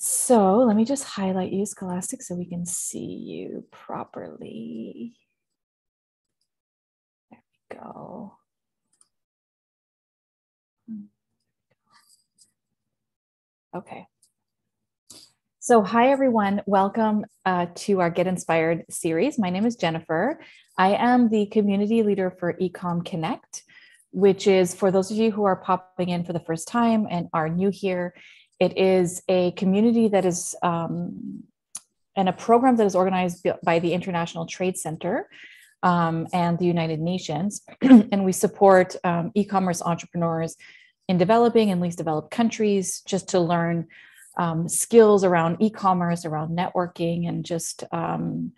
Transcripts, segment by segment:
So let me just highlight you, Scholastique, so we can see you properly. There we go. Okay. So, hi everyone. Welcome uh, to our Get Inspired series. My name is Jennifer. I am the community leader for ecomConnect, which is for those of you who are popping in for the first time and are new here. It is a community that is um, and a program that is organized by the International Trade Center um, and the United Nations, and we support um, e-commerce entrepreneurs in developing and least developed countries just to learn um, skills around e-commerce, around networking, and just um,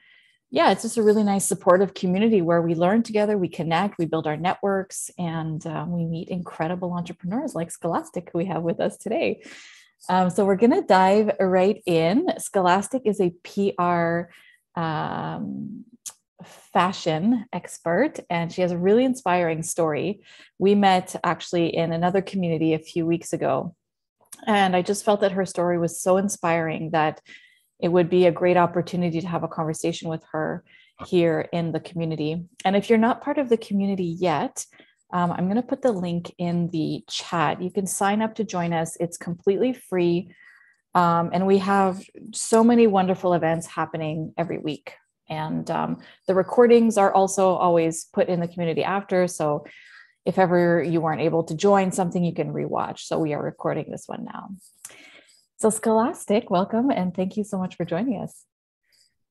yeah, it's just a really nice supportive community where we learn together, we connect, we build our networks, and um, we meet incredible entrepreneurs like Scholastique, who we have with us today. Um, so we're going to dive right in. Scholastique is a PR um, fashion expert, and she has a really inspiring story. We met actually in another community a few weeks ago and I just felt that her story was so inspiring that it would be a great opportunity to have a conversation with her here in the community. And if you're not part of the community yet, um, I'm going to put the link in the chat. You can sign up to join us, it's completely free. Um, and we have so many wonderful events happening every week. And um, the recordings are also always put in the community after. So if ever you weren't able to join something, you can rewatch. So we are recording this one now. So Scholastique, welcome and thank you so much for joining us.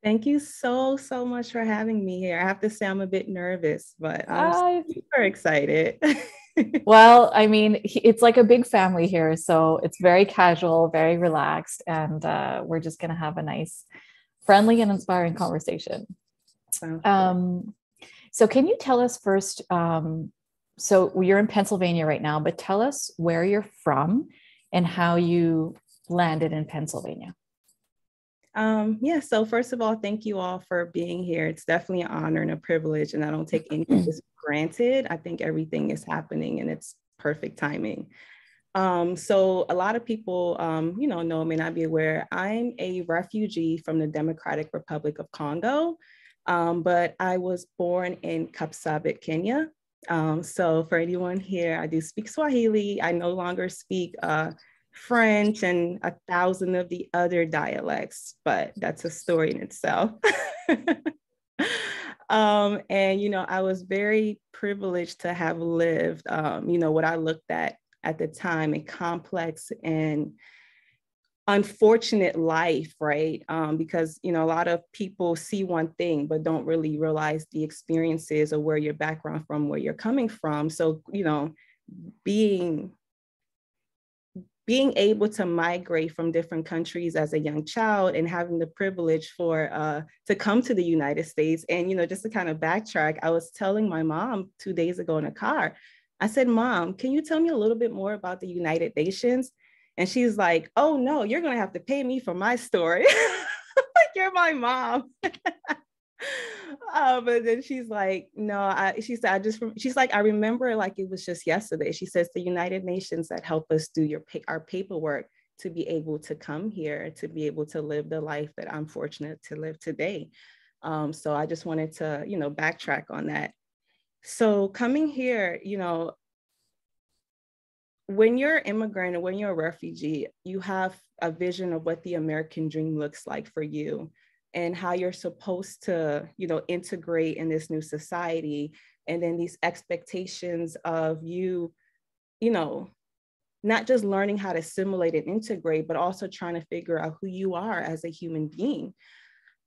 Thank you so, so much for having me here. I have to say I'm a bit nervous, but I'm uh, super excited. well, I mean, it's like a big family here. So it's very casual, very relaxed, and uh, we're just going to have a nice, friendly, and inspiring conversation. Um, so, can you tell us first um, so you're in Pennsylvania right now, but tell us where you're from and how you landed in Pennsylvania. Um, yeah, so first of all, thank you all for being here. It's definitely an honor and a privilege, and I don't take anything for granted. I think everything is happening and it's perfect timing. Um, so a lot of people, um, you know, know may not be aware. I'm a refugee from the Democratic Republic of Congo, um, but I was born in Kapsabet, Kenya. Um, so for anyone here, I do speak Swahili. I no longer speak uh, French and a thousand of the other dialects, but that's a story in itself. um, and, you know, I was very privileged to have lived, um, you know, what I looked at at the time a complex and unfortunate life, right? Um, because you know a lot of people see one thing but don't really realize the experiences or where your background from, where you're coming from. So you know, being being able to migrate from different countries as a young child and having the privilege for uh, to come to the United States. And you know, just to kind of backtrack, I was telling my mom two days ago in a car. I said, "Mom, can you tell me a little bit more about the United Nations?" And she's like, oh no, you're going to have to pay me for my story. like, you're my mom. uh, but then she's like, no, I, she said, I just, she's like, I remember like it was just yesterday. She says the United Nations that help us do your, our paperwork to be able to come here, to be able to live the life that I'm fortunate to live today. Um, so I just wanted to, you know, backtrack on that. So coming here, you know, when you're an immigrant or when you're a refugee, you have a vision of what the American dream looks like for you and how you're supposed to, you know, integrate in this new society. And then these expectations of you, you know, not just learning how to assimilate and integrate, but also trying to figure out who you are as a human being.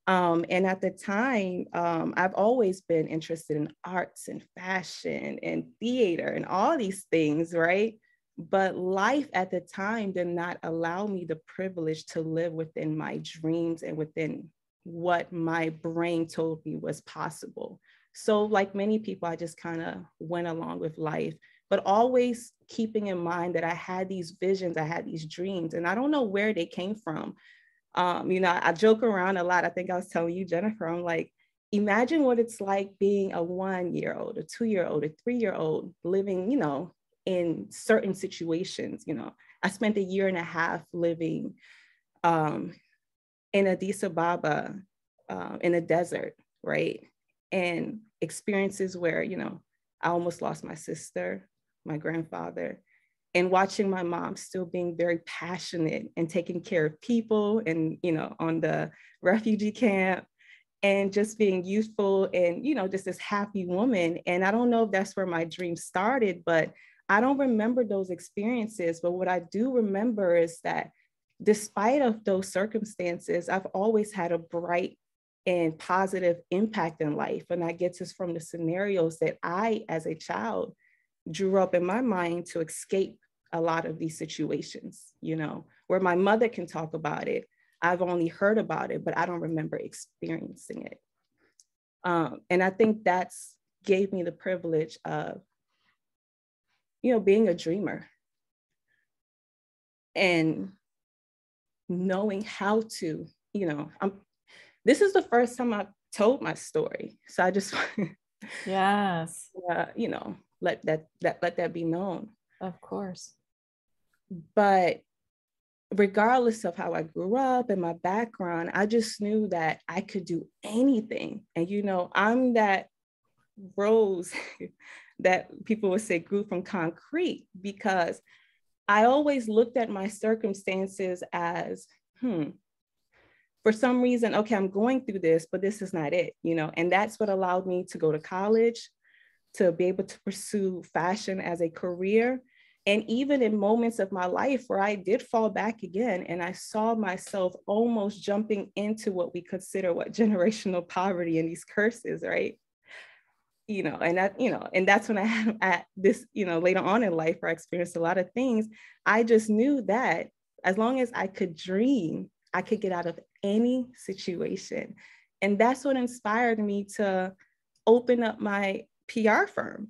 Um, and at the time, um, I've always been interested in arts and fashion and theater and all these things, right? But life at the time did not allow me the privilege to live within my dreams and within what my brain told me was possible. So, like many people, I just kind of went along with life, but always keeping in mind that I had these visions, I had these dreams, and I don't know where they came from. Um, you know, I joke around a lot. I think I was telling you, Jennifer, I'm like, imagine what it's like being a one year old, a two year old, a three year old living, you know, in certain situations. You know, I spent a year and a half living um, in Addis Ababa, uh, in a desert, right? And experiences where, you know, I almost lost my sister, my grandfather, and watching my mom still being very passionate and taking care of people and, you know, on the refugee camp and just being youthful and, you know, just this happy woman. And I don't know if that's where my dream started, but I don't remember those experiences. But what I do remember is that despite of those circumstances, I've always had a bright and positive impact in life. And that gets us from the scenarios that I, as a child, drew up in my mind to escape a lot of these situations, you know, where my mother can talk about it. I've only heard about it, but I don't remember experiencing it. Um, and I think that's gave me the privilege of, you know, being a dreamer and knowing how to, you know, I'm this is the first time I've told my story. So I just yes, uh, you know, let that that let that be known. Of course. But regardless of how I grew up and my background, I just knew that I could do anything. And you know, I'm that rose that people would say grew from concrete because I always looked at my circumstances as, hmm, for some reason, okay, I'm going through this, but this is not it, you know, and that's what allowed me to go to college, to be able to pursue fashion as a career. And even in moments of my life where I did fall back again and I saw myself almost jumping into what we consider what generational poverty and these curses, right? You know, and that, you know, and that's when I had at this, you know, later on in life where I experienced a lot of things. I just knew that as long as I could dream, I could get out of any situation. And that's what inspired me to open up my PR firm.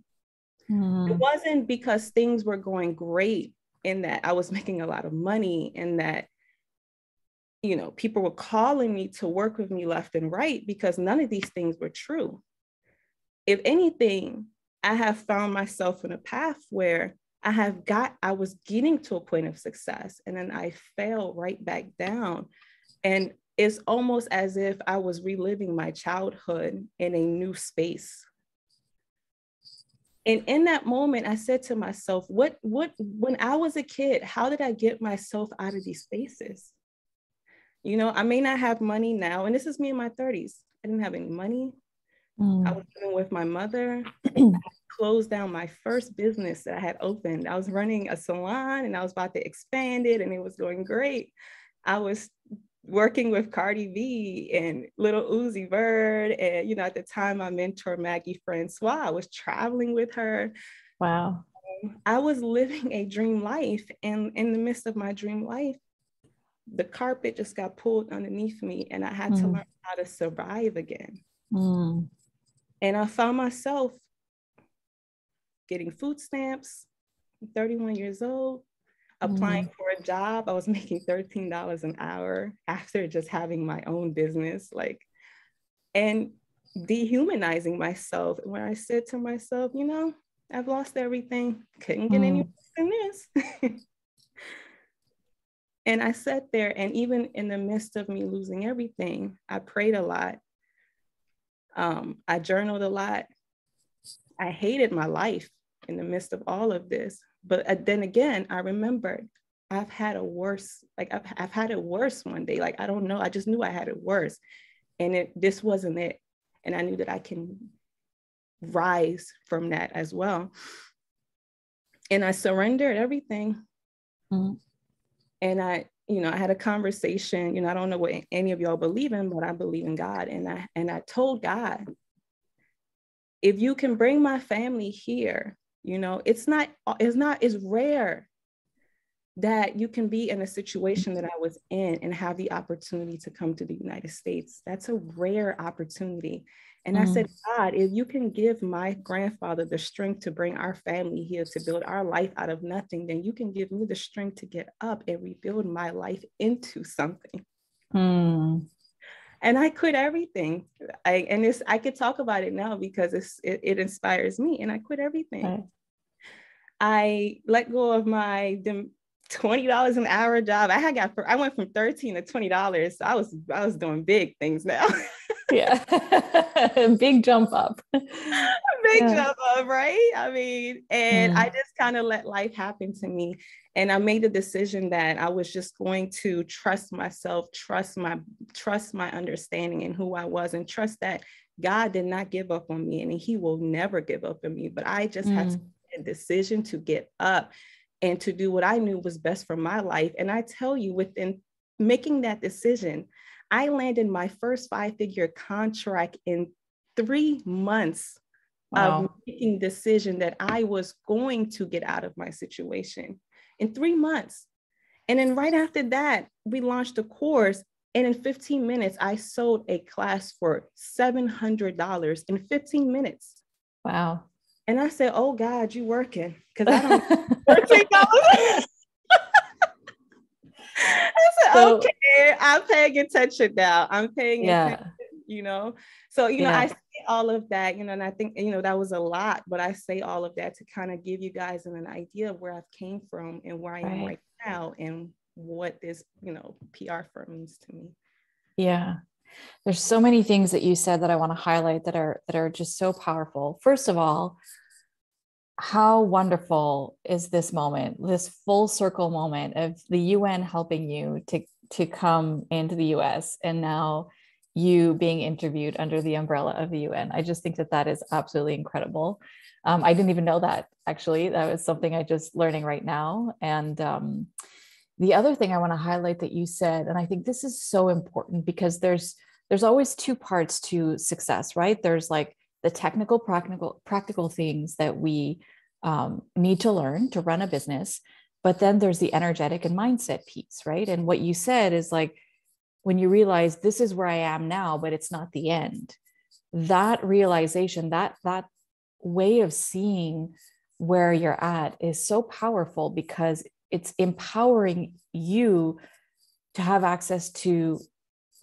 Mm. It wasn't because things were going great in that I was making a lot of money and that you know people were calling me to work with me left and right because none of these things were true. If anything, I have found myself in a path where I have got I was getting to a point of success and then I fell right back down and it's almost as if I was reliving my childhood in a new space. And in that moment, I said to myself, what, what, when I was a kid, how did I get myself out of these spaces? You know, I may not have money now, and this is me in my 30s. I didn't have any money. Mm. I was living with my mother. I closed down my first business that I had opened. I was running a salon and I was about to expand it, and it was going great. I was working with Cardi B and Lil Uzi Vert. And, you know, at the time, my mentor, Maggie Francois, I was traveling with her. Wow. I was living a dream life. And in the midst of my dream life, the carpet just got pulled underneath me, and I had mm. to learn how to survive again. Mm. And I found myself getting food stamps, 31 years old, applying mm. for a job. I was making $13 an hour after just having my own business, like, and dehumanizing myself. When I said to myself, you know, I've lost everything, couldn't get mm. any worse than this. and I sat there, and even in the midst of me losing everything, I prayed a lot. Um, I journaled a lot. I hated my life in the midst of all of this. But uh, then again, I remembered I've had a worse, like I've, I've had it worse one day. Like, I don't know. I just knew I had it worse. And it, this wasn't it. And I knew that I can rise from that as well. And I surrendered everything. Mm-hmm. And I, you know, I had a conversation, you know, I don't know what any of y'all believe in, but I believe in God. And I, and I told God, if you can bring my family here, you know it's not it's not it's rare that you can be in a situation that I was in and have the opportunity to come to the United States. That's a rare opportunity. And mm-hmm. I said, God, if you can give my grandfather the strength to bring our family here to build our life out of nothing, then you can give me the strength to get up and rebuild my life into something. Mm. And I quit everything. I and this I could talk about it now because it's it, it inspires me. And I quit everything. I let go of my twenty dollars an hour job. I had got I went from thirteen to twenty dollars. So I was I was doing big things now. yeah, big jump up. big yeah. jump up, right? I mean, and mm. I just kind of let life happen to me, and I made the decision that I was just going to trust myself, trust my trust my understanding and who I was, and trust that God did not give up on me, and He will never give up on me. But I just mm. had to a decision to get up and to do what I knew was best for my life. And I tell you, within making that decision, I landed my first five figure contract in three months wow. of making decision that I was going to get out of my situation in three months. And then right after that, we launched a course. And in 15 minutes, I sold a class for $700 in 15 minutes. Wow. And I said, Oh God, you working. Because I don't $13. I said, so, okay, I'm paying attention now. I'm paying yeah. attention, you know. So, you know, I say all of that, you know, and I think, you know, that was a lot, but I say all of that to kind of give you guys an idea of where I've came from and where I right. am right now and what this, you know, PR firm means to me. Yeah. There's so many things that you said that I want to highlight that are that are just so powerful. First of all, how wonderful is this moment, this full circle moment of the UN helping you to, to come into the US and now you being interviewed under the umbrella of the UN. I just think that that is absolutely incredible. Um, I didn't even know that actually. That was something I just learning right now. And um, the other thing I want to highlight that you said, and I think this is so important because there's there's always two parts to success, right? There's like the technical, practical, practical things that we um, need to learn to run a business. But then there's the energetic and mindset piece, right? And what you said is like when you realize this is where I am now, but it's not the end. That realization, that that way of seeing where you're at is so powerful because it's empowering you to have access to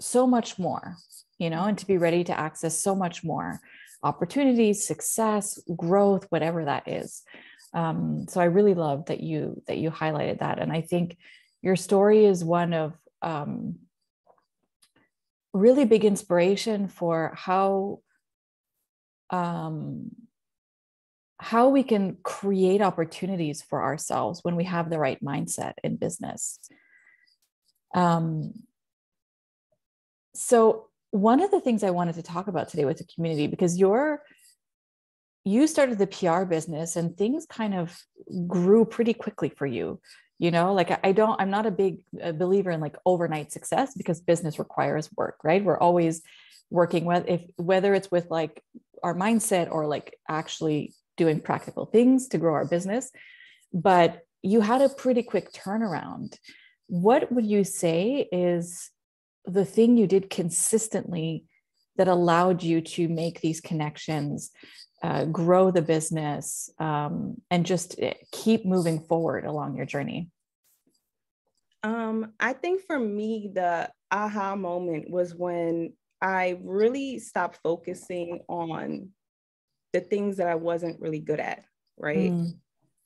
so much more, you know, and to be ready to access so much more opportunities, success, growth, whatever that is. Um, so I really love that you that you highlighted that, and I think your story is one of um, really big inspiration for how um, how we can create opportunities for ourselves when we have the right mindset in business. Um, so one of the things I wanted to talk about today with the community, because you're you started the PR business and things kind of grew pretty quickly for you. You know, like I don't, I'm not a big uh, believer in like overnight success because business requires work, right? We're always working with if whether it's with like our mindset or like actually doing practical things to grow our business. But you had a pretty quick turnaround. What would you say is the thing you did consistently that allowed you to make these connections, uh, grow the business, um, and just eh, keep moving forward along your journey? Um, I think for me, the aha moment was when I really stopped focusing on the things that I wasn't really good at, right? Mm.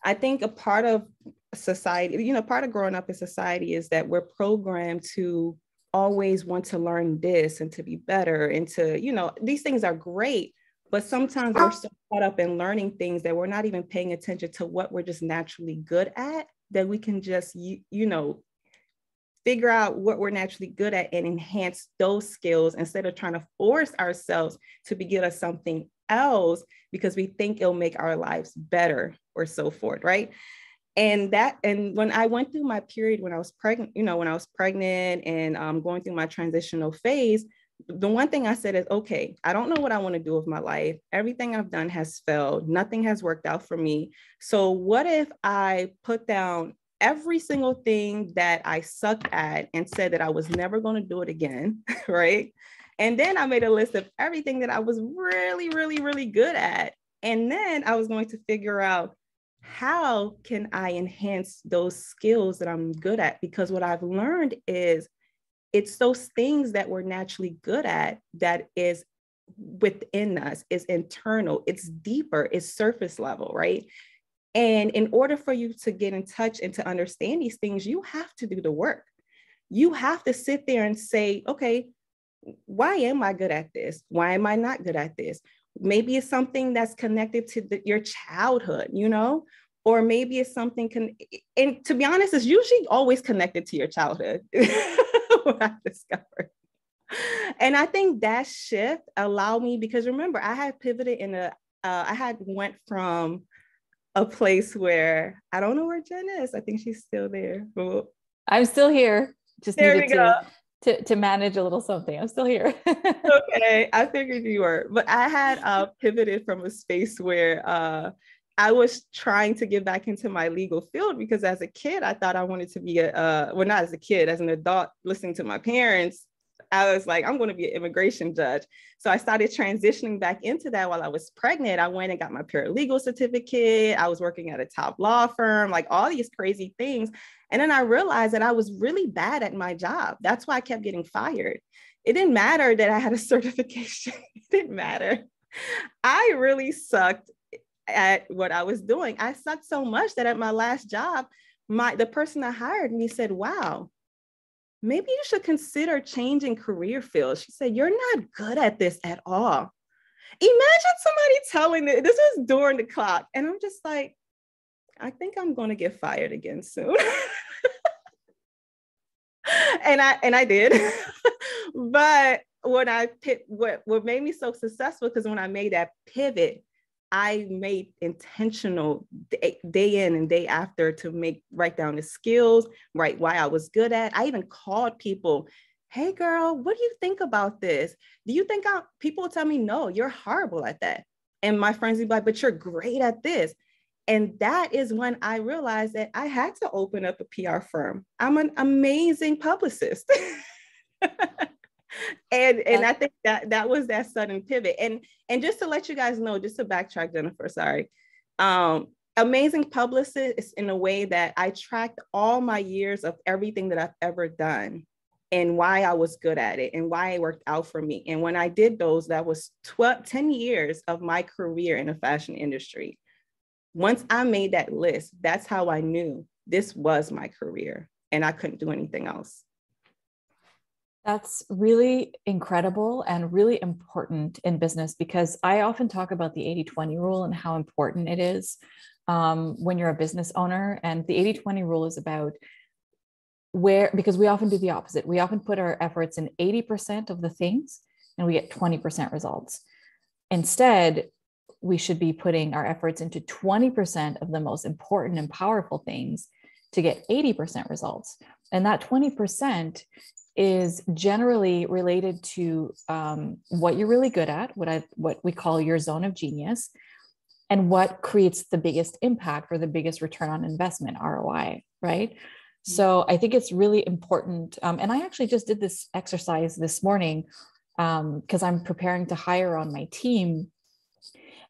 I think a part of society, you know, part of growing up in society is that we're programmed to always want to learn this and to be better and to, you know, these things are great, but sometimes we're oh. so caught up in learning things that we're not even paying attention to what we're just naturally good at that we can just, you, you know, figure out what we're naturally good at and enhance those skills instead of trying to force ourselves to be good at something else because we think it'll make our lives better or so forth, right? And that and when i went through my period when i was pregnant you know when i was pregnant and um, going through my transitional phase the one thing i said is okay i don't know what i want to do with my life. Everything i've done has failed. Nothing has worked out for me. So what if i put down every single thing that i sucked at and said that i was never going to do it again right? And then i made a list of everything that i was really really really good at. And then i was going to figure out how can I enhance those skills that I'm good at? Because what I've learned is it's those things that we're naturally good at that is within us, is internal, it's deeper, it's surface level, right? And in order for you to get in touch and to understand these things, you have to do the work. You have to sit there and say, okay, why am I good at this? Why am I not good at this? Maybe it's something that's connected to the, your childhood, you know, or maybe it's something con- and to be honest it's usually always connected to your childhood what i discovered and i think that shift allowed me because remember i had pivoted in a uh, I had went from a place where I don't know where Jen is. I think she's still there. I'm still here. Just there needed to, to, to manage a little something. I'm still here. okay. I figured you were. But I had uh, pivoted from a space where uh, I was trying to get back into my legal field because as a kid, I thought I wanted to be a, uh, well, not as a kid, as an adult, listening to my parents. I was like, I'm going to be an immigration judge. So I started transitioning back into that while I was pregnant. I went and got my paralegal certificate. I was working at a top law firm, like all these crazy things. And then I realized that I was really bad at my job. That's why I kept getting fired. It didn't matter that I had a certification, it didn't matter. I really sucked at what I was doing. I sucked so much that at my last job, my the person that hired me said, "Wow, maybe you should consider changing career fields." She said, "You're not good at this at all." Imagine somebody telling me this was during the clock, and I'm just like, I think I'm going to get fired again soon. and I and I did. but what I what what made me so successful because when I made that pivot I made intentional day, in and day after to make write down the skills, write why I was good at. I even called people, "Hey girl, what do you think about this? Do you think I people tell me no, you're horrible at that." And my friends would be like, "But you're great at this." And that is when I realized that I had to open up a PR firm. I'm an amazing publicist. and and I think that that was that sudden pivot. And and just to let you guys know, just to backtrack, Jennifer, sorry. Um, amazing publicist in a way that I tracked all my years of everything that I've ever done and why I was good at it and why it worked out for me. And when I did those, that was 12, 10 years of my career in the fashion industry. Once I made that list, that's how I knew this was my career and I couldn't do anything else. That's really incredible and really important in business because I often talk about the 80 20 rule and how important it is um, when you're a business owner. And the 80 20 rule is about where, because we often do the opposite. We often put our efforts in 80% of the things and we get 20% results. Instead, we should be putting our efforts into 20% of the most important and powerful things to get 80% results. And that 20% is generally related to um, what you're really good at, what I what we call your zone of genius, and what creates the biggest impact or the biggest return on investment ROI, right? Mm-hmm. So I think it's really important. Um, and I actually just did this exercise this morning because um, I'm preparing to hire on my team.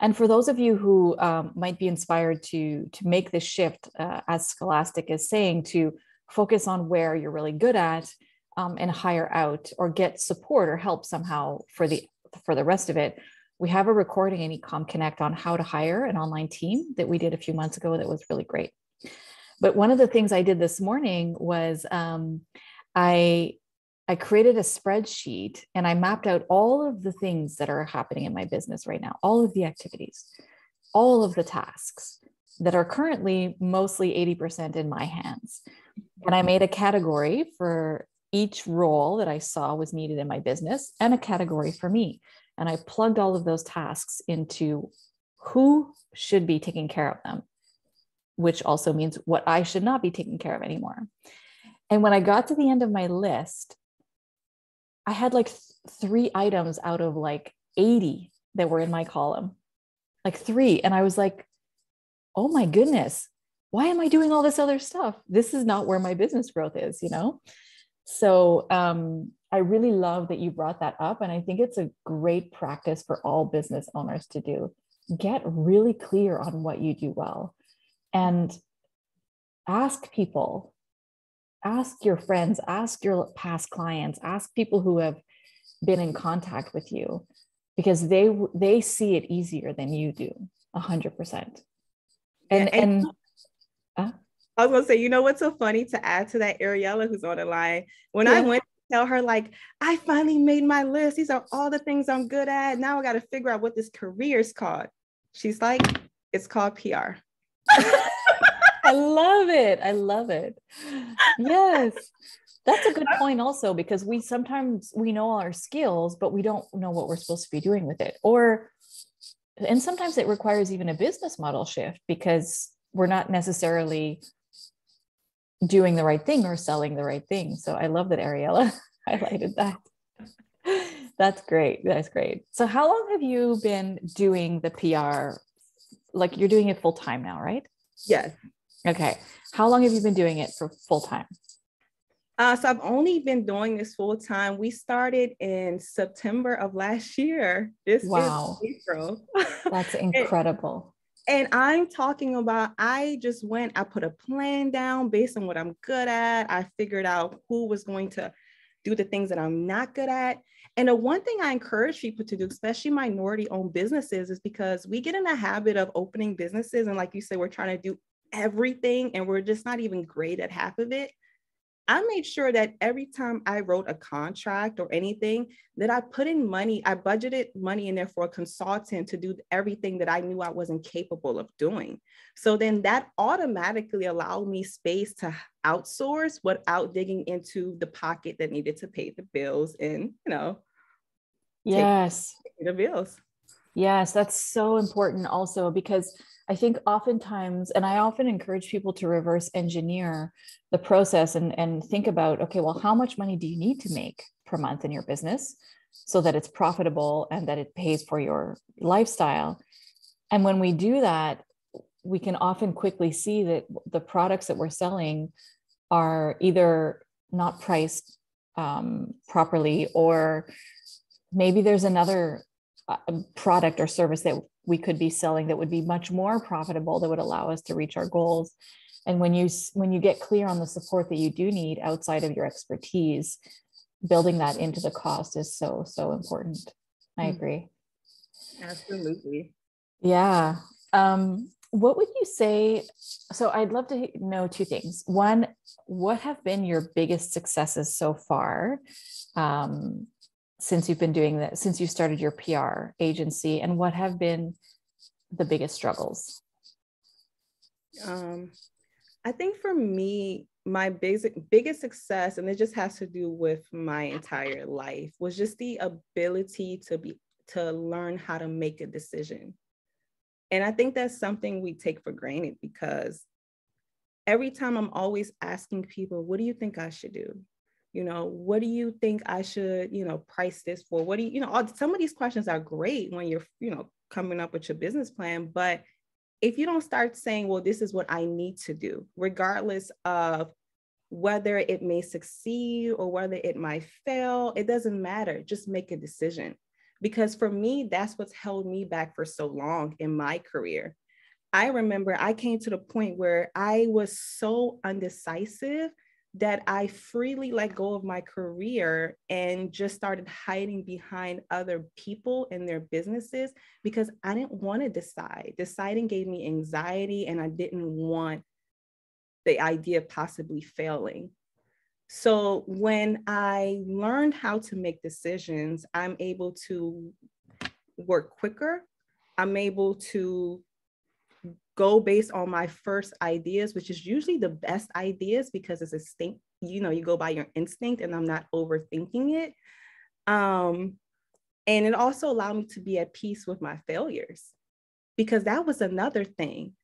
And for those of you who um, might be inspired to to make this shift, uh, as Scholastique is saying, to focus on where you're really good at um, and hire out or get support or help somehow for the for the rest of it we have a recording in ecomConnect on how to hire an online team that we did a few months ago that was really great. But one of the things i did this morning was um, i i created a spreadsheet and i mapped out all of the things that are happening in my business right now all of the activities all of the tasks that are currently mostly 80% in my hands and i made a category for each role that I saw was needed in my business and a category for me. And I plugged all of those tasks into who should be taking care of them, which also means what I should not be taking care of anymore. And when I got to the end of my list, I had like th- three items out of like 80 that were in my column, like three. And I was like, oh my goodness, why am I doing all this other stuff? This is not where my business growth is, you know? So um, I really love that you brought that up. And I think it's a great practice for all business owners to do. Get really clear on what you do well and ask people, ask your friends, ask your past clients, ask people who have been in contact with you because they they see it easier than you do 100% And Yeah, and- and uh, I was gonna say, you know what's so funny to add to that, Ariella, who's on the line. When I went to tell her, like, I finally made my list. These are all the things I'm good at. Now I got to figure out what this career is called. She's like, it's called PR. I love it. I love it. Yes. That's a good point also because we sometimes we know our skills but we don't know what we're supposed to be doing with it or and sometimes it requires even a business model shift because we're not necessarily doing the right thing or selling the right thing. So I love that Ariella highlighted that. That's great. That's great. So how long have you been doing the PR? Like you're doing it full time now, right? Yes. Okay. How long have you been doing it for full time? Uh, so I've only been doing this full time. We started in September of last year. This Wow. is April. That's incredible. And I'm talking about, I just went, I put a plan down based on what I'm good at. I figured out who was going to do the things that I'm not good at. And the one thing I encourage people to do, especially minority owned businesses, is because we get in a habit of opening businesses. And like you said, we're trying to do everything and we're just not even great at half of it. I made sure that every time I wrote a contract or anything, that I put in money, I budgeted money in there for a consultant to do everything that I knew I wasn't capable of doing. So then that automatically allowed me space to outsource without digging into the pocket that needed to pay the bills and, you know, Yes. the bills. Yes, that's so important also because I think oftentimes, and I often encourage people to reverse engineer the process and, and think about, okay, well, how much money do you need to make per month in your business so that it's profitable and that it pays for your lifestyle? And when we do that, we can often quickly see that the products that we're selling are either not priced um, properly or maybe there's another uh, product or service that we could be selling that would be much more profitable that would allow us to reach our goals. And when you when you get clear on the support that you do need outside of your expertise building that into the cost is so so important. I Mm. agree. Absolutely. yeah. Um what would you say so i'd love to know two things. One what have been your biggest successes so far? Um, since you've been doing that since you started your pr agency and what have been the biggest struggles Um, I think for me, my basic biggest success, and it just has to do with my entire life, was just the ability to be to learn how to make a decision. And I think that's something we take for granted because every time I'm always asking people, what do you think I should do? You know, what do you think I should, you know, price this for? What do you, you know, all, some of these questions are great when you're, you know, coming up with your business plan, but if you don't start saying, well, this is what I need to do, regardless of whether it may succeed or whether it might fail, it doesn't matter. Just make a decision. Because for me, that's what's held me back for so long in my career. I remember I came to the point where I was so undecisive that I freely let go of my career and just started hiding behind other people and their businesses because I didn't want to decide. Deciding gave me anxiety and I didn't want the idea of possibly failing. So when I learned how to make decisions, I'm able to work quicker. I'm able to go based on my first ideas, which is usually the best ideas because it's a instinct, you know, you go by your instinct and I'm not overthinking it. Um, and it also allowed me to be at peace with my failures because that was another thing.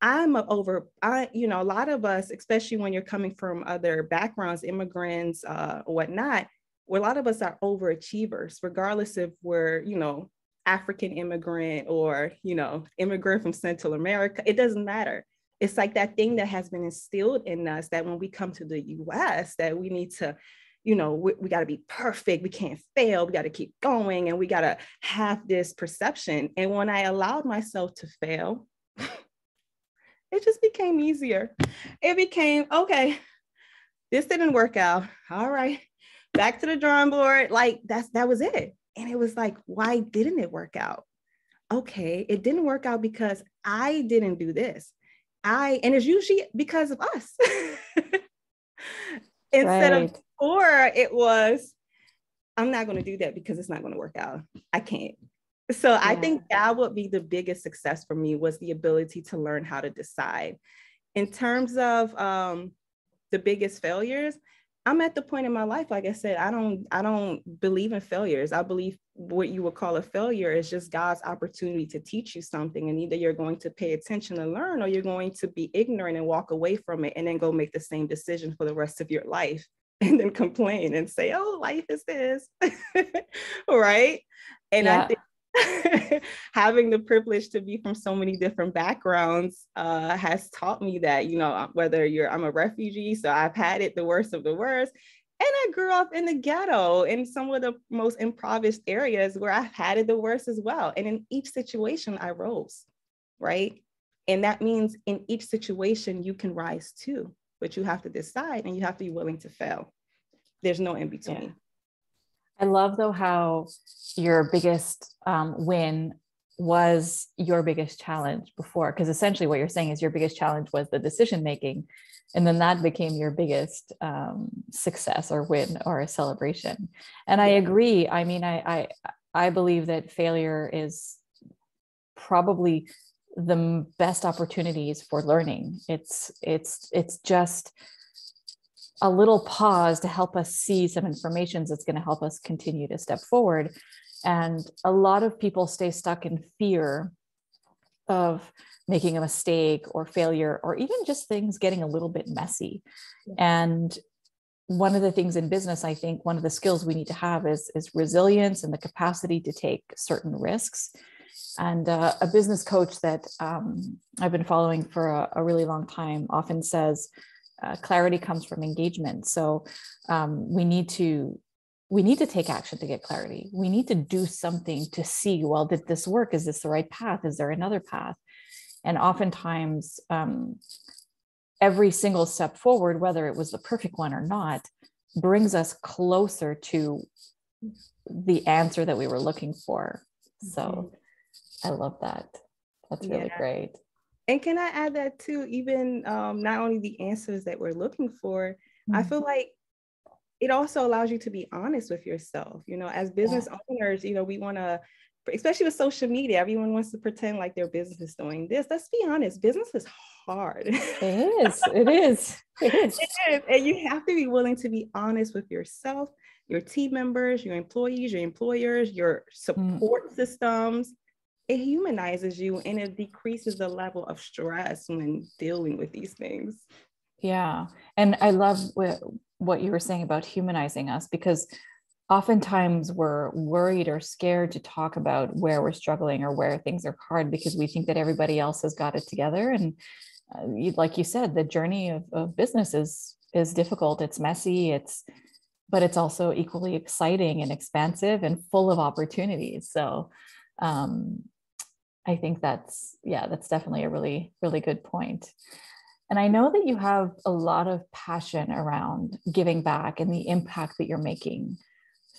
I'm over, I, you know, a lot of us, especially when you're coming from other backgrounds, immigrants, uh, whatnot, well, a lot of us are overachievers, regardless if we're, you know, African immigrant or, you know, immigrant from Central America. It doesn't matter. It's like that thing that has been instilled in us that when we come to the US, that we need to, you know, we, we got to be perfect. We can't fail. We got to keep going and we got to have this perception. And when I allowed myself to fail, it just became easier. It became, okay, this didn't work out. All right, back to the drawing board. Like that's that was it. And it was like, why didn't it work out? okay, it didn't work out because I didn't do this. I, and it's usually because of us. Instead right. of, or it was, I'm not going to do that because it's not going to work out. I can't. So yeah. I think that would be the biggest success for me was the ability to learn how to decide. In terms of um, the biggest failures, I'm at the point in my life, like I said, I don't, I don't believe in failures. I believe what you would call a failure is just God's opportunity to teach you something. And either you're going to pay attention and learn, or you're going to be ignorant and walk away from it and then go make the same decision for the rest of your life and then complain and say, oh, life is this. right. And yeah. I think having the privilege to be from so many different backgrounds uh, has taught me that you know uh, whether you're i'm a refugee so i've had it the worst of the worst and i grew up in the ghetto in some of the most impoverished areas where i've had it the worst as well and in each situation i rose right? And that means in each situation you can rise too but you have to decide and you have to be willing to fail. There's no in between yeah. I love though how your biggest um, win was your biggest challenge before, because essentially what you're saying is your biggest challenge was the decision making, and then that became your biggest um, success or win or a celebration. And I agree. I mean, I I, I believe that failure is probably the best opportunities for learning. It's it's it's just a little pause to help us see some information that's going to help us continue to step forward. And a lot of people stay stuck in fear of making a mistake or failure, or even just things getting a little bit messy. And one of the things in business, I think one of the skills we need to have is, is resilience and the capacity to take certain risks. And uh, a business coach that um, I've been following for a, a really long time often says, uh, clarity comes from engagement. So um, we need to we need to take action to get clarity. We need to do something to see well did this work? Is this the right path? Is there another path? And oftentimes um, every single step forward whether it was the perfect one or not brings us closer to the answer that we were looking for. So mm-hmm. i love that. That's really yeah. great and can I add that too? Even um, not only the answers that we're looking for, mm-hmm. I feel like it also allows you to be honest with yourself. You know, as business yeah. owners, you know, we want to, especially with social media, everyone wants to pretend like their business is doing this. Let's be honest, business is hard. It is. It is. It is. it is. And you have to be willing to be honest with yourself, your team members, your employees, your employers, your mm. support mm. systems it humanizes you and it decreases the level of stress when dealing with these things. Yeah. And I love what, what you were saying about humanizing us because oftentimes we're worried or scared to talk about where we're struggling or where things are hard because we think that everybody else has got it together. And uh, like you said, the journey of, of business is, is difficult. It's messy. It's, but it's also equally exciting and expansive and full of opportunities. So, um, I think that's, yeah, that's definitely a really, really good point. And I know that you have a lot of passion around giving back and the impact that you're making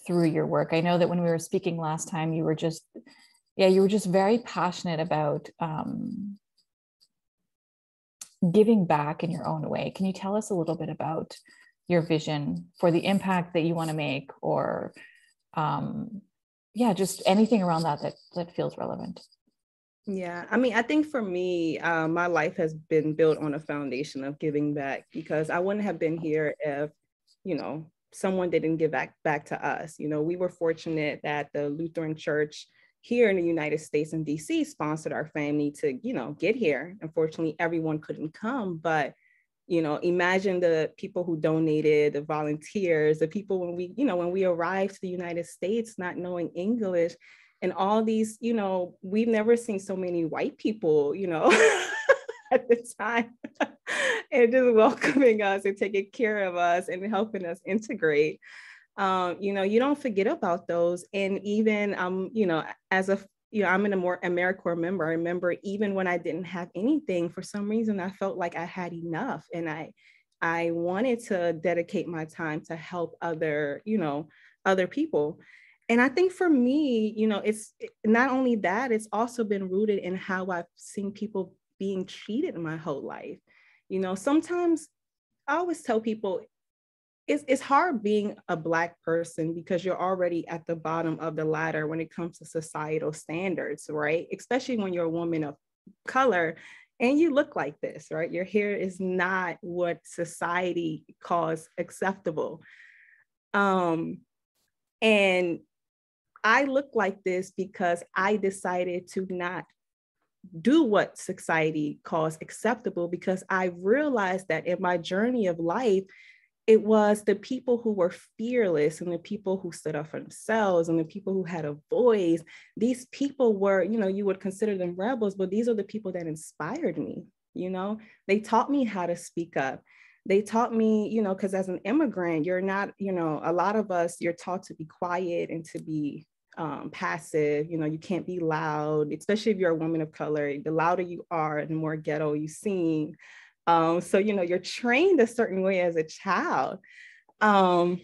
through your work. I know that when we were speaking last time, you were just, yeah, you were just very passionate about um, giving back in your own way. Can you tell us a little bit about your vision for the impact that you want to make or um, yeah, just anything around that that, that feels relevant? Yeah, I mean, I think for me, uh, my life has been built on a foundation of giving back because I wouldn't have been here if, you know, someone didn't give back back to us. You know, we were fortunate that the Lutheran Church here in the United States in DC sponsored our family to, you know, get here. Unfortunately, everyone couldn't come, but you know, imagine the people who donated, the volunteers, the people when we, you know, when we arrived to the United States not knowing English and all these, you know, we've never seen so many white people, you know, at the time, and just welcoming us and taking care of us and helping us integrate. Um, you know, you don't forget about those. And even, um, you know, as a you know, I'm an more AmeriCorps member. I remember even when I didn't have anything, for some reason, I felt like I had enough, and I, I wanted to dedicate my time to help other, you know, other people. And I think for me, you know, it's not only that, it's also been rooted in how I've seen people being treated in my whole life. You know, sometimes I always tell people it's, it's hard being a Black person because you're already at the bottom of the ladder when it comes to societal standards, right? Especially when you're a woman of color and you look like this, right? Your hair is not what society calls acceptable. Um, and I look like this because I decided to not do what society calls acceptable because I realized that in my journey of life, it was the people who were fearless and the people who stood up for themselves and the people who had a voice. These people were, you know, you would consider them rebels, but these are the people that inspired me. You know, they taught me how to speak up. They taught me, you know, because as an immigrant, you're not, you know, a lot of us, you're taught to be quiet and to be um, passive. You know, you can't be loud, especially if you're a woman of color. The louder you are, the more ghetto you seem. Um, so, you know, you're trained a certain way as a child. Um,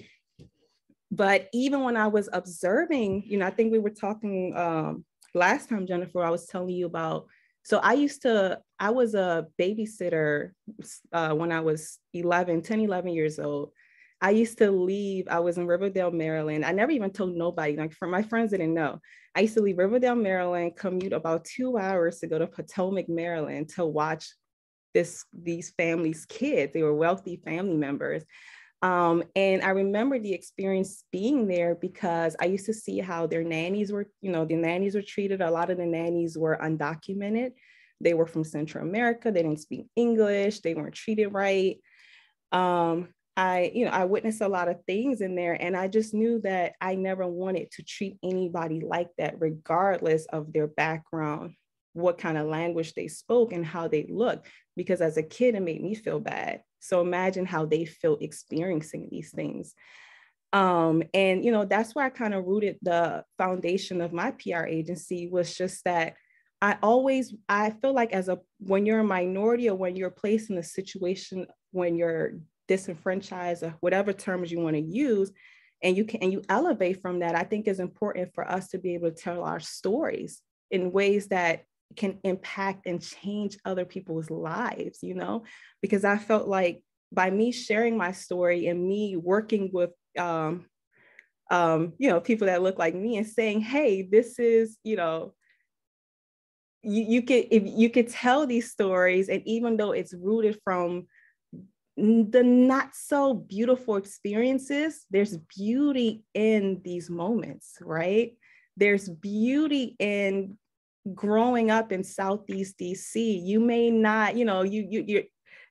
but even when I was observing, you know, I think we were talking um, last time, Jennifer, I was telling you about. So I used to, I was a babysitter uh, when I was 11, 10, 11 years old. I used to leave, I was in Riverdale, Maryland. I never even told nobody, like for my friends didn't know. I used to leave Riverdale, Maryland, commute about two hours to go to Potomac, Maryland to watch this these families' kids. They were wealthy family members. Um, and I remember the experience being there because I used to see how their nannies were, you know, the nannies were treated. A lot of the nannies were undocumented. They were from Central America. They didn't speak English. They weren't treated right. Um, I, you know, I witnessed a lot of things in there, and I just knew that I never wanted to treat anybody like that, regardless of their background what kind of language they spoke and how they looked because as a kid it made me feel bad. So imagine how they feel experiencing these things. Um, and you know that's where i kind of rooted the foundation of my pr agency was just that i always i feel like as a when you're a minority or when you're placed in a situation when you're disenfranchised or whatever terms you want to use and you can and you elevate from that i think is important for us to be able to tell our stories in ways that can impact and change other people's lives, you know, because I felt like by me sharing my story and me working with, um, um, you know, people that look like me and saying, hey, this is, you know, you, you could if you could tell these stories and even though it's rooted from the not so beautiful experiences there's beauty in these moments right there's beauty in growing up in Southeast DC, you may not, you know, you you you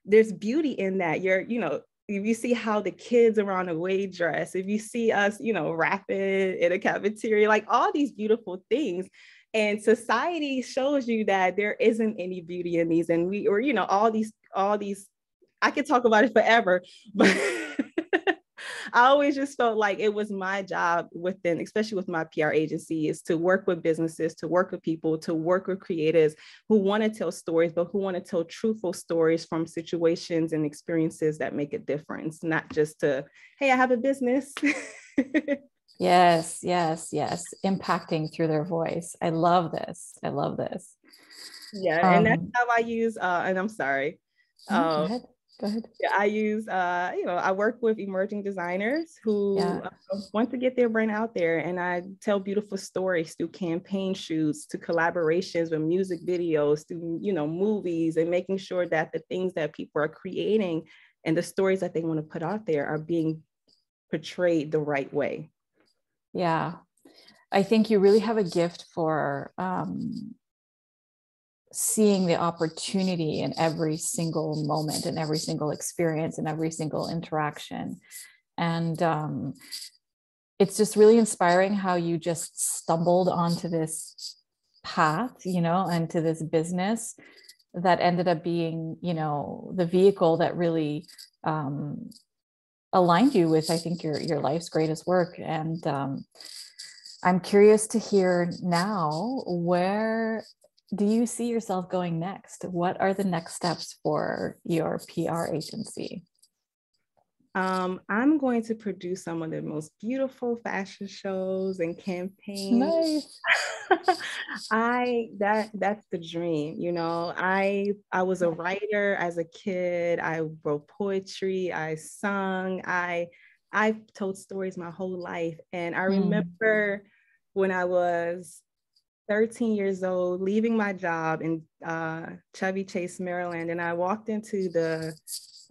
there's beauty in that. You're, you know, if you see how the kids around the way dress, if you see us, you know, rapping in a cafeteria, like all these beautiful things. And society shows you that there isn't any beauty in these. And we, or, you know, all these, all these, I could talk about it forever, but I always just felt like it was my job within, especially with my PR agency, is to work with businesses, to work with people, to work with creators who want to tell stories, but who want to tell truthful stories from situations and experiences that make a difference, not just to, hey, I have a business. yes, yes, yes. Impacting through their voice. I love this. I love this. Yeah, um, and that's um, how I use, uh, and I'm sorry. Um, Go ahead. I use, uh, you know, I work with emerging designers who yeah. uh, want to get their brand out there, and I tell beautiful stories through campaign shoots, to collaborations with music videos, to you know, movies, and making sure that the things that people are creating and the stories that they want to put out there are being portrayed the right way. Yeah, I think you really have a gift for um, seeing the opportunity in every single moment and every single experience and every single interaction. And um, it's just really inspiring how you just stumbled onto this path you know and to this business that ended up being you know the vehicle that really um, aligned you with i think your your life's greatest work. And um, i'm curious to hear now where do you see yourself going next? What are the next steps for your PR agency? Um, I'm going to produce some of the most beautiful fashion shows and campaigns. Nice. I that that's the dream, you know. I I was a writer as a kid. I wrote poetry, I sung, I I've told stories my whole life. And I hmm. remember mm. when I was 13 years old, leaving my job in uh, Chevy Chase, Maryland, and I walked into the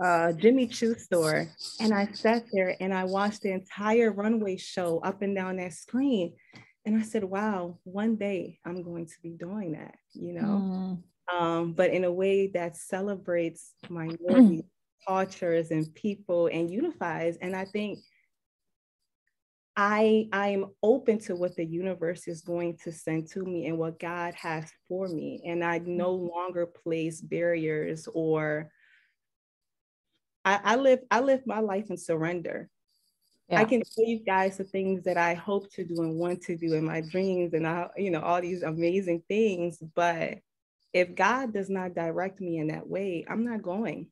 uh, Jimmy Choo store. And I sat there and I watched the entire runway show up and down that screen. And I said, wow, one day I'm going to be doing that, you know? Mm. Um, but in a way that celebrates minority cultures and people and unifies. And I think I, I am open to what the universe is going to send to me and what God has for me. And I no mm. longer place barriers or I, I live I live my life in surrender. Yeah. I can tell you guys the things that I hope to do and want to do in my dreams and I, you know, all these amazing things. But if God does not direct me in that way, I'm not going.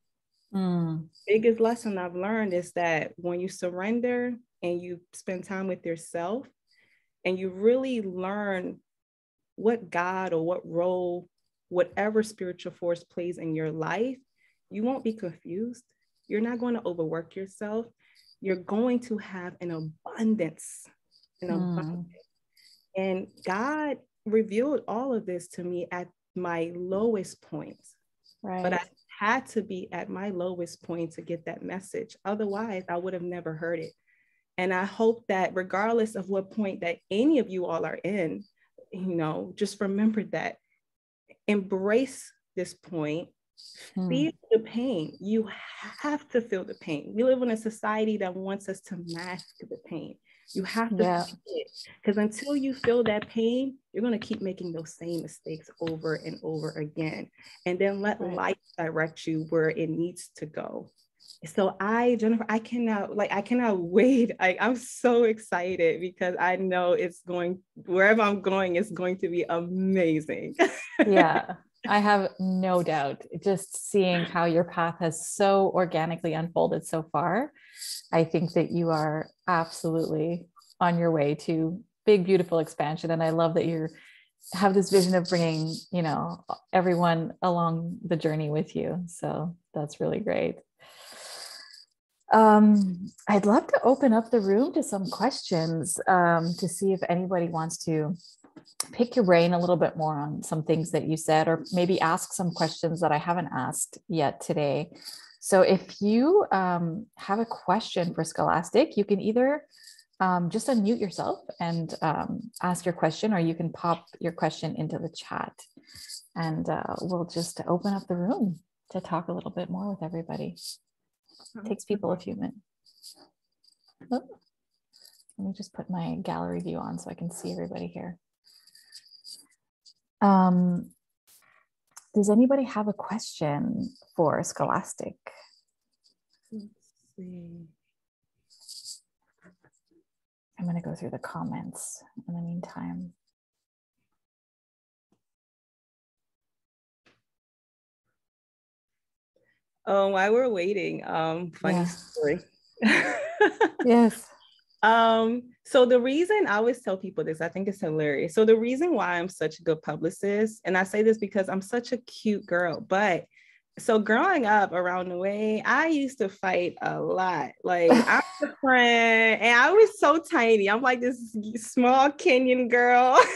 Mm. Biggest lesson I've learned is that when you surrender and you spend time with yourself and you really learn what God or what role, whatever spiritual force plays in your life, you won't be confused you're not going to overwork yourself. You're going to have an abundance, an mm. abundance. And God revealed all of this to me at my lowest point. Right. But I had to be at my lowest point to get that message. Otherwise, I would have never heard it. And I hope that regardless of what point that any of you all are in, you know, just remember that embrace this point Hmm. Feel the pain. You have to feel the pain. We live in a society that wants us to mask the pain. You have to yeah. because until you feel that pain, you're going to keep making those same mistakes over and over again. And then let right. life direct you where it needs to go. So I, Jennifer, I cannot like I cannot wait. I, I'm so excited because I know it's going wherever I'm going, it's going to be amazing. yeah. I have no doubt. Just seeing how your path has so organically unfolded so far, I think that you are absolutely on your way to big, beautiful expansion. And I love that you have this vision of bringing, you know, everyone along the journey with you. So that's really great. Um, I'd love to open up the room to some questions um, to see if anybody wants to pick your brain a little bit more on some things that you said, or maybe ask some questions that I haven't asked yet today. So if you um, have a question for Scholastique, you can either um, just unmute yourself and um, ask your question, or you can pop your question into the chat and uh, we'll just open up the room to talk a little bit more with everybody. It takes people a few minutes. Oh, let me just put my gallery view on so I can see everybody here. Um, does anybody have a question for Scholastique? Let's see. I'm going to go through the comments in the meantime. Oh, while we're waiting, um, funny yeah. story. yes. Um, so the reason I always tell people this, I think it's hilarious. So the reason why I'm such a good publicist, and I say this because I'm such a cute girl, but so growing up around the way, I used to fight a lot. Like I'm a friend, and I was so tiny. I'm like this small Kenyan girl.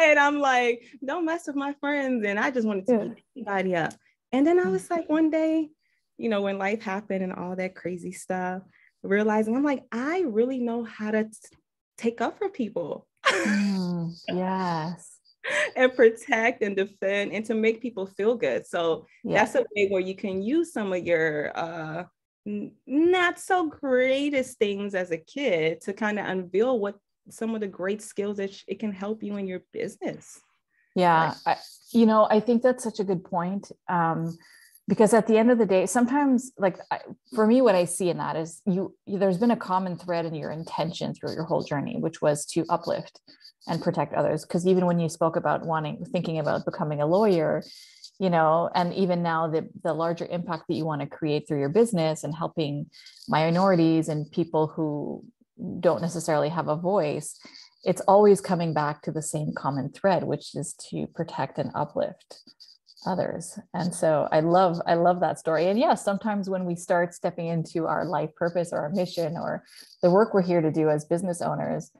and I'm like, don't mess with my friends. And I just wanted to yeah. beat anybody up. And then I was like, one day, you know, when life happened and all that crazy stuff, realizing I'm like, I really know how to t- take up for people. Mm, yes. and protect and defend and to make people feel good. So yeah. that's a way where you can use some of your uh, n- not so greatest things as a kid to kind of unveil what some of the great skills that sh- it can help you in your business. Yeah, I, you know, I think that's such a good point. Um, because at the end of the day sometimes like for me what i see in that is you there's been a common thread in your intention through your whole journey which was to uplift and protect others because even when you spoke about wanting thinking about becoming a lawyer you know and even now the the larger impact that you want to create through your business and helping minorities and people who don't necessarily have a voice it's always coming back to the same common thread which is to protect and uplift others and so i love i love that story and yes yeah, sometimes when we start stepping into our life purpose or our mission or the work we're here to do as business owners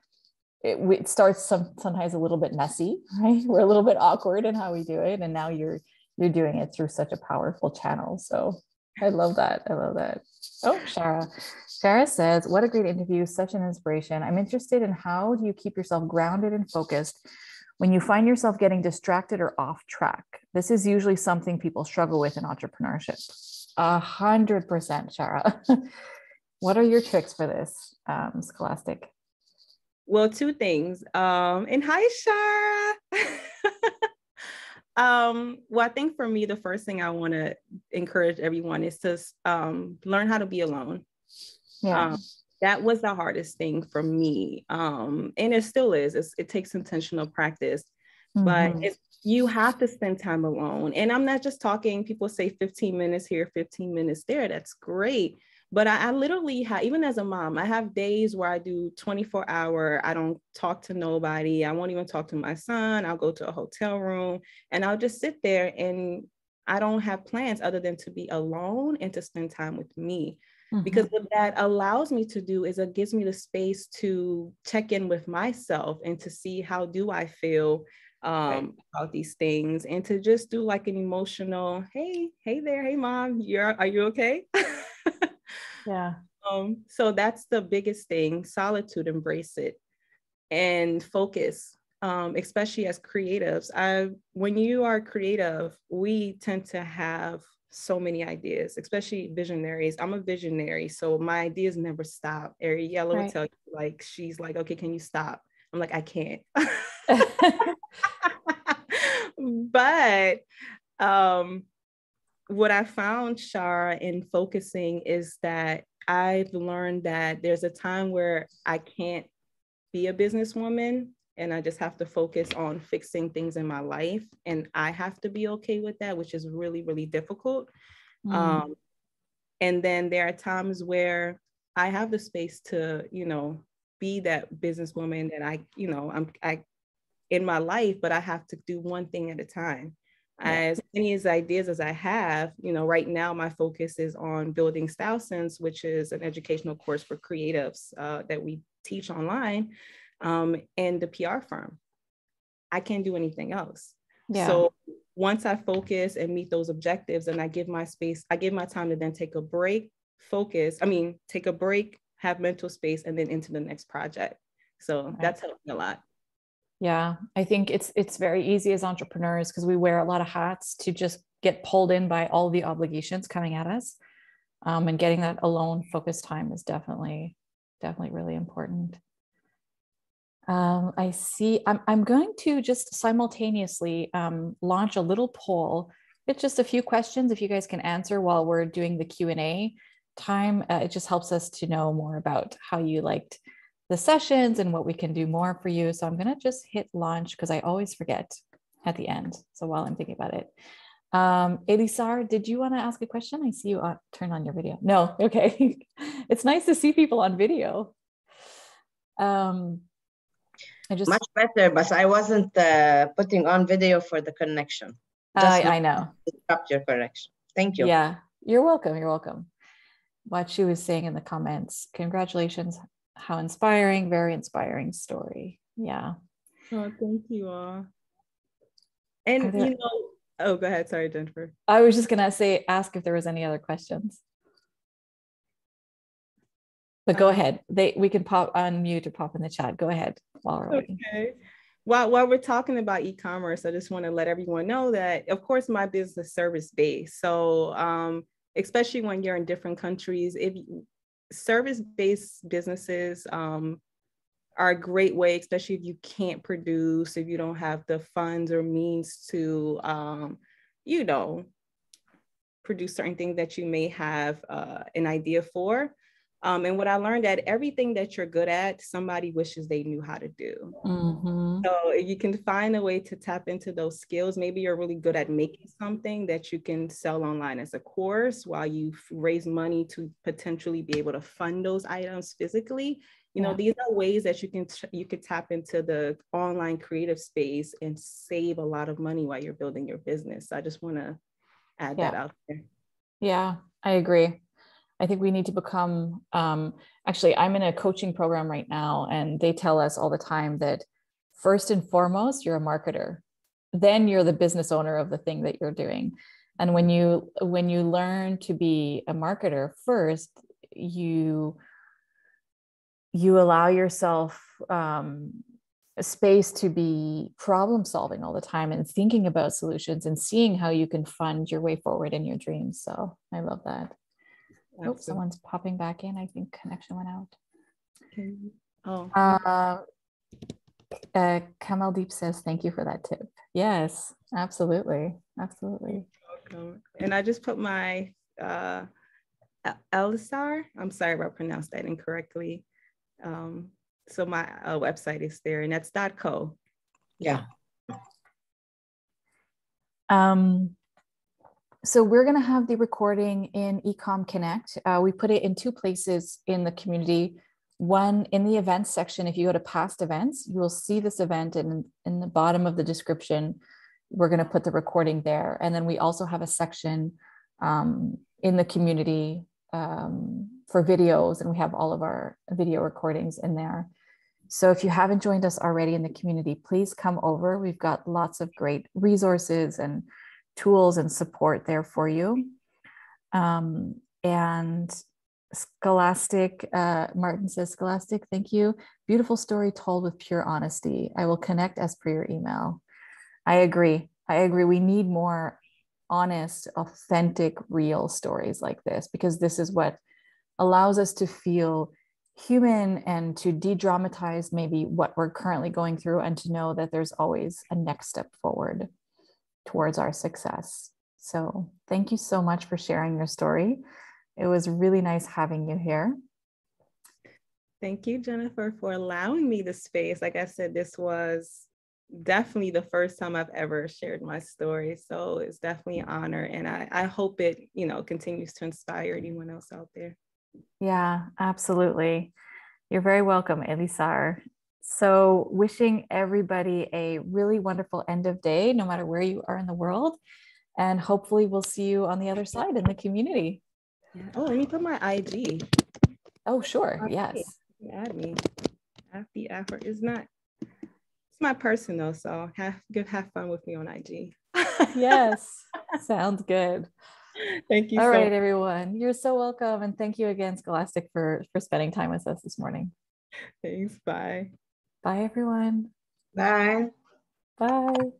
it, it starts some, sometimes a little bit messy right we're a little bit awkward in how we do it and now you're you're doing it through such a powerful channel. So I love that. I love that. Oh, Shara. Shara says, What a great interview, such an inspiration. I'm interested in how do you keep yourself grounded and focused when you find yourself getting distracted or off track? This is usually something people struggle with in entrepreneurship. A hundred percent, Shara. what are your tricks for this, um, Scholastique? Well, two things. Um, and hi, Shara. Um, well, I think for me, the first thing I want to encourage everyone is to um, learn how to be alone. Yeah. Um, that was the hardest thing for me. Um, and it still is. It's, it takes intentional practice, mm-hmm. but you have to spend time alone. And I'm not just talking, people say 15 minutes here, 15 minutes there. That's great. But I, I literally have, even as a mom, I have days where I do 24 hour, I don't talk to nobody. I won't even talk to my son. I'll go to a hotel room and I'll just sit there and I don't have plans other than to be alone and to spend time with me. Mm-hmm. Because what that allows me to do is it gives me the space to check in with myself and to see how do I feel um, right. about these things and to just do like an emotional, hey, hey there, hey mom, you're are you okay? Yeah. Um, so that's the biggest thing solitude, embrace it and focus. Um, especially as creatives. I when you are creative, we tend to have so many ideas, especially visionaries. I'm a visionary, so my ideas never stop. Ariella right. will tell you, like, she's like, okay, can you stop? I'm like, I can't. but um, what I found, Shara, in focusing is that I've learned that there's a time where I can't be a businesswoman and I just have to focus on fixing things in my life. And I have to be okay with that, which is really, really difficult. Mm. Um, and then there are times where I have the space to, you know, be that businesswoman that I, you know, I'm I in my life, but I have to do one thing at a time as many as ideas as I have, you know, right now my focus is on building Style Sense, which is an educational course for creatives uh, that we teach online, um, and the PR firm. I can't do anything else. Yeah. So once I focus and meet those objectives, and I give my space, I give my time to then take a break, focus. I mean, take a break, have mental space, and then into the next project. So right. that's helped me a lot. Yeah, I think it's it's very easy as entrepreneurs because we wear a lot of hats to just get pulled in by all the obligations coming at us. Um, and getting that alone focus time is definitely definitely really important. Um, I see. I'm I'm going to just simultaneously um, launch a little poll. It's just a few questions if you guys can answer while we're doing the Q and A time. Uh, it just helps us to know more about how you liked the sessions and what we can do more for you. So I'm going to just hit launch because I always forget at the end. So while I'm thinking about it, um, Elisar, did you want to ask a question? I see you on, turn on your video. No, okay. it's nice to see people on video. Um, I just much better, but I wasn't uh, putting on video for the connection. I, I know. Stop your connection. Thank you. Yeah, you're welcome. You're welcome. What she was saying in the comments. Congratulations how inspiring, very inspiring story. Yeah. Oh, thank you all. And there, you know, oh, go ahead. Sorry, Jennifer. I was just gonna say, ask if there was any other questions. But go ahead. They we can pop unmute or pop in the chat. Go ahead we're. Okay. While, while we're talking about e-commerce, I just want to let everyone know that, of course, my business service based. So, um, especially when you're in different countries, if service-based businesses um, are a great way, especially if you can't produce, if you don't have the funds or means to, um, you know, produce certain things that you may have uh, an idea for. Um, and what I learned that everything that you're good at, somebody wishes they knew how to do. Mm-hmm. So you can find a way to tap into those skills. Maybe you're really good at making something that you can sell online as a course while you raise money to potentially be able to fund those items physically. You know, yeah. these are ways that you can you could tap into the online creative space and save a lot of money while you're building your business. So I just want to add yeah. that out there. Yeah, I agree. I think we need to become, um, actually, I'm in a coaching program right now, and they tell us all the time that first and foremost, you're a marketer. Then you're the business owner of the thing that you're doing. And when you when you learn to be a marketer first, you you allow yourself um, space to be problem solving all the time and thinking about solutions and seeing how you can fund your way forward in your dreams. So I love that. Oh, someone's popping back in. I think connection went out. Okay. Oh. Uh, uh, Kamal Deep says, thank you for that tip. Yes, absolutely. Absolutely. Welcome. And I just put my uh, Elisar, I'm sorry if I pronounced that incorrectly. Um, so my uh, website is there and that's dot .co. Yeah. Um, so we're going to have the recording in ecomConnect. Uh, we put it in two places in the community. One in the events section, if you go to past events, you will see this event and in the bottom of the description, we're going to put the recording there. And then we also have a section um, in the community um, for videos and we have all of our video recordings in there. So if you haven't joined us already in the community, please come over. We've got lots of great resources and tools and support there for you. Um, and Scholastique, uh, Martin says, Scholastique, thank you. Beautiful story told with pure honesty. I will connect as per your email. I agree. I agree. We need more honest, authentic, real stories like this because this is what allows us to feel human and to de dramatize maybe what we're currently going through and to know that there's always a next step forward towards our success. So, thank you so much for sharing your story. It was really nice having you here. Thank you, Jennifer, for allowing me the space. Like I said, this was definitely the first time I've ever shared my story. So it's definitely an honor. And I, I hope it, you know, continues to inspire anyone else out there. Yeah, absolutely. You're very welcome, Elisar. So, wishing everybody a really wonderful end of day, no matter where you are in the world. And hopefully, we'll see you on the other side in the community. Oh, let me put my IG. Oh, sure. Yes. Add me. Happy effort is not. It's my personal, so have good have fun with me on IG. yes. Sounds good. Thank you. All so right, everyone. You're so welcome. And thank you again, Scholastique, for, for spending time with us this morning. Thanks. Bye. Bye, everyone. Bye. Bye.